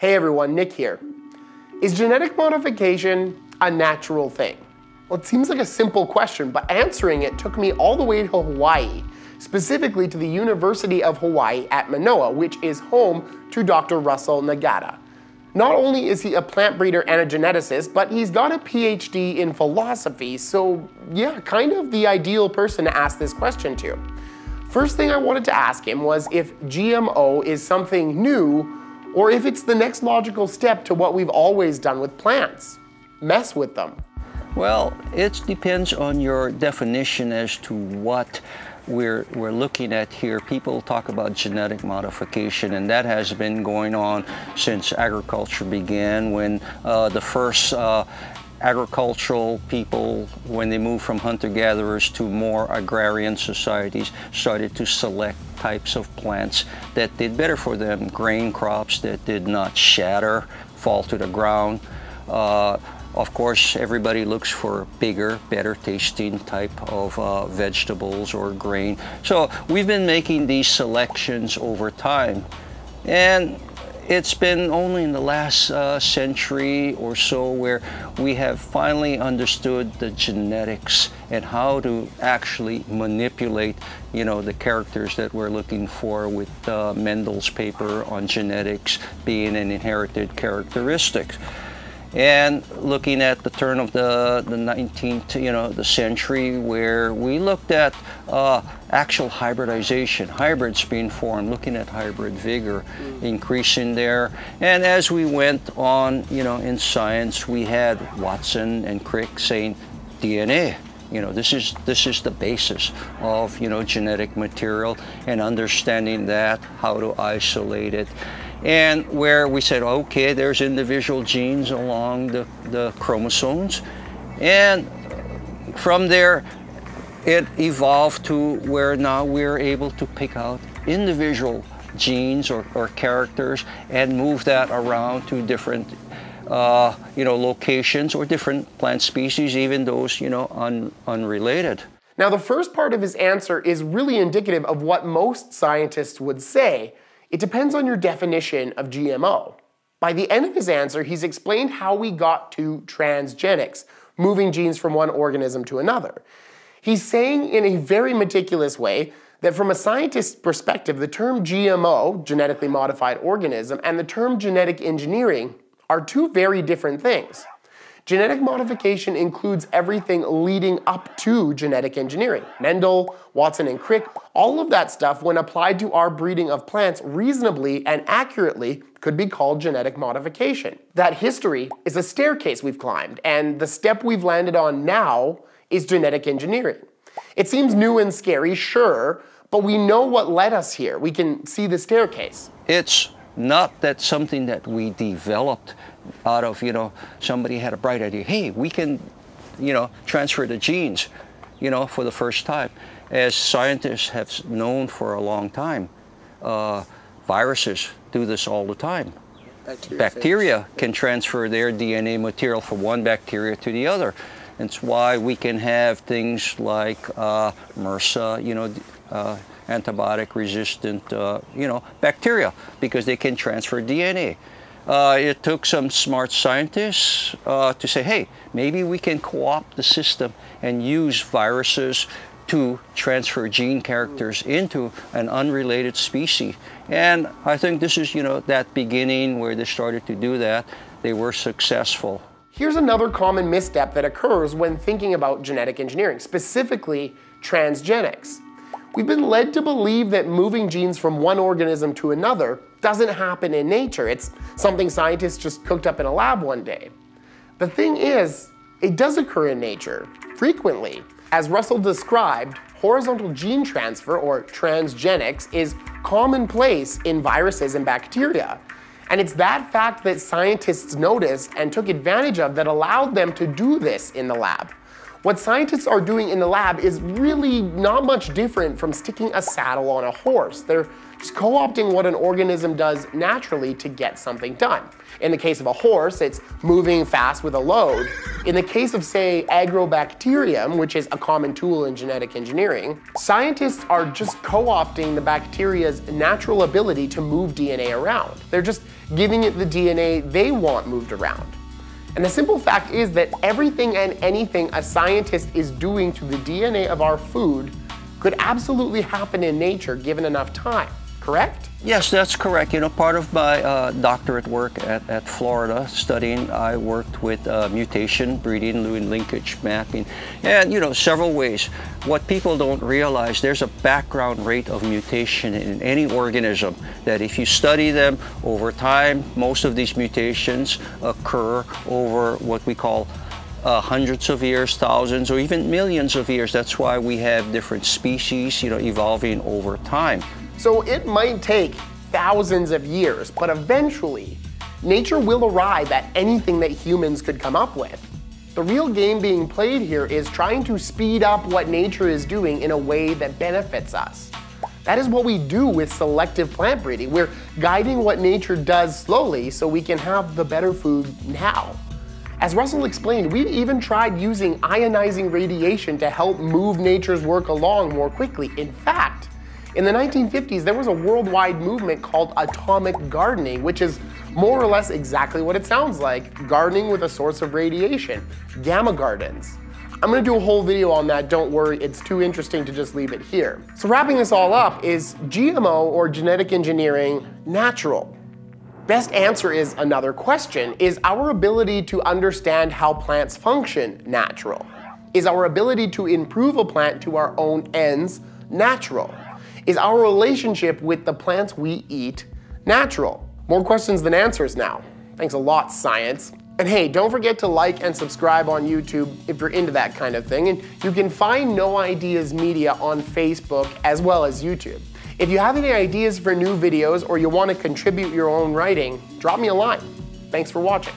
Hey everyone, Nick here. Is genetic modification a natural thing? Well, it seems like a simple question, but answering it took me all the way to Hawaii, specifically to the University of Hawaii at Manoa, which is home to Dr. Russell Nagata. Not only is he a plant breeder and a geneticist, but he's got a PhD in philosophy, so yeah, kind of the ideal person to ask this question to. First thing I wanted to ask him was if GMO is something new or if it's the next logical step to what we've always done with plants mess with them. Well, it depends on your definition as to what we're, we're looking at here. People talk about genetic modification, and that has been going on since agriculture began when uh, the first uh, agricultural people, when they moved from hunter-gatherers to more agrarian societies, started to select types of plants that did better for them, grain crops that did not shatter, fall to the ground. Uh, of course, everybody looks for bigger, better tasting type of uh, vegetables or grain. So we've been making these selections over time. And it's been only in the last uh, century or so where we have finally understood the genetics and how to actually manipulate, you know, the characters that we're looking for with uh, Mendel's paper on genetics being an inherited characteristic and looking at the turn of the, the 19th, you know, the century where we looked at uh, actual hybridization, hybrids being formed, looking at hybrid vigor mm. increasing there. And as we went on, you know, in science, we had Watson and Crick saying DNA. You know, this is this is the basis of you know genetic material and understanding that, how to isolate it and where we said, okay, there's individual genes along the, the chromosomes. And from there, it evolved to where now we're able to pick out individual genes or, or characters and move that around to different uh, you know, locations or different plant species, even those, you know, un, unrelated. Now, the first part of his answer is really indicative of what most scientists would say, it depends on your definition of GMO. By the end of his answer, he's explained how we got to transgenics, moving genes from one organism to another. He's saying in a very meticulous way that from a scientist's perspective, the term GMO, genetically modified organism, and the term genetic engineering are two very different things. Genetic modification includes everything leading up to genetic engineering. Mendel, Watson, and Crick, all of that stuff, when applied to our breeding of plants reasonably and accurately, could be called genetic modification. That history is a staircase we've climbed, and the step we've landed on now is genetic engineering. It seems new and scary, sure, but we know what led us here. We can see the staircase. It's not that something that we developed out of, you know, somebody had a bright idea, hey, we can, you know, transfer the genes, you know, for the first time. As scientists have known for a long time, uh, viruses do this all the time. Bacteria, bacteria can transfer their DNA material from one bacteria to the other. It's why we can have things like uh, MRSA, you know, uh, antibiotic resistant, uh, you know, bacteria because they can transfer DNA. Uh, it took some smart scientists uh, to say, hey, maybe we can co-opt the system and use viruses to transfer gene characters into an unrelated species. And I think this is, you know, that beginning where they started to do that. They were successful. Here's another common misstep that occurs when thinking about genetic engineering, specifically transgenics. We've been led to believe that moving genes from one organism to another doesn't happen in nature. It's something scientists just cooked up in a lab one day. The thing is, it does occur in nature, frequently. As Russell described, horizontal gene transfer, or transgenics, is commonplace in viruses and bacteria. And it's that fact that scientists noticed and took advantage of that allowed them to do this in the lab. What scientists are doing in the lab is really not much different from sticking a saddle on a horse. They're just co-opting what an organism does naturally to get something done. In the case of a horse, it's moving fast with a load. In the case of, say, agrobacterium, which is a common tool in genetic engineering, scientists are just co-opting the bacteria's natural ability to move DNA around. They're just giving it the DNA they want moved around. And the simple fact is that everything and anything a scientist is doing to the DNA of our food could absolutely happen in nature given enough time, correct? Yes, that's correct. You know, part of my uh, doctorate work at, at Florida studying, I worked with uh, mutation, breeding, linkage mapping, and, you know, several ways. What people don't realize, there's a background rate of mutation in any organism that if you study them over time, most of these mutations occur over what we call uh, hundreds of years, thousands, or even millions of years. That's why we have different species, you know, evolving over time. So it might take thousands of years, but eventually, nature will arrive at anything that humans could come up with. The real game being played here is trying to speed up what nature is doing in a way that benefits us. That is what we do with selective plant breeding. We're guiding what nature does slowly so we can have the better food now. As Russell explained, we've even tried using ionizing radiation to help move nature's work along more quickly. In fact, in the 1950s, there was a worldwide movement called atomic gardening, which is more or less exactly what it sounds like, gardening with a source of radiation, gamma gardens. I'm gonna do a whole video on that, don't worry, it's too interesting to just leave it here. So wrapping this all up, is GMO or genetic engineering natural? Best answer is another question. Is our ability to understand how plants function natural? Is our ability to improve a plant to our own ends natural? Is our relationship with the plants we eat natural? More questions than answers now. Thanks a lot, science. And hey, don't forget to like and subscribe on YouTube if you're into that kind of thing. And you can find Know Ideas Media on Facebook as well as YouTube. If you have any ideas for new videos or you want to contribute your own writing, drop me a line. Thanks for watching.